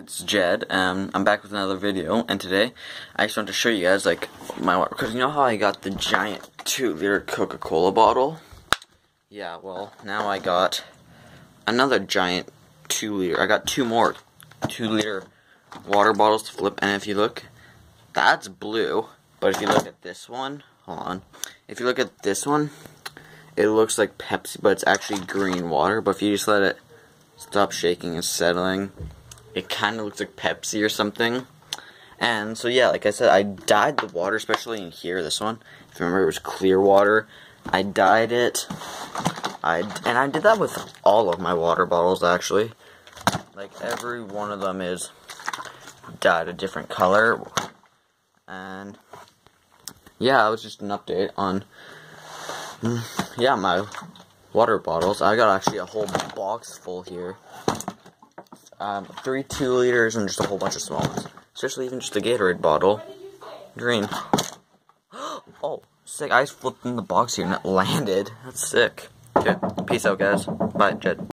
It's Jed, and I'm back with another video, and today I just want to show you guys, like, my water, because you know how I got the giant 2-liter Coca-Cola bottle? Yeah, well, now I got another giant 2-liter, I got two more 2-liter water bottles to flip, and if you look, that's blue, but if you look at this one, hold on, if you look at this one, it looks like Pepsi, but it's actually green water, but if you just let it stop shaking and settling, it kind of looks like Pepsi or something. And so yeah, like I said, I dyed the water, especially in here, this one. If you remember, it was clear water. I dyed it. I and I did that with all of my water bottles actually. Like every one of them is dyed a different color. And yeah, it was just an update on mm, yeah my water bottles. I got actually a whole box full here um, three two liters and just a whole bunch of small ones. Especially even just a Gatorade bottle. Green. oh, sick. I flipped in the box here and it landed. That's sick. Okay, peace out, guys. Bye, Jed.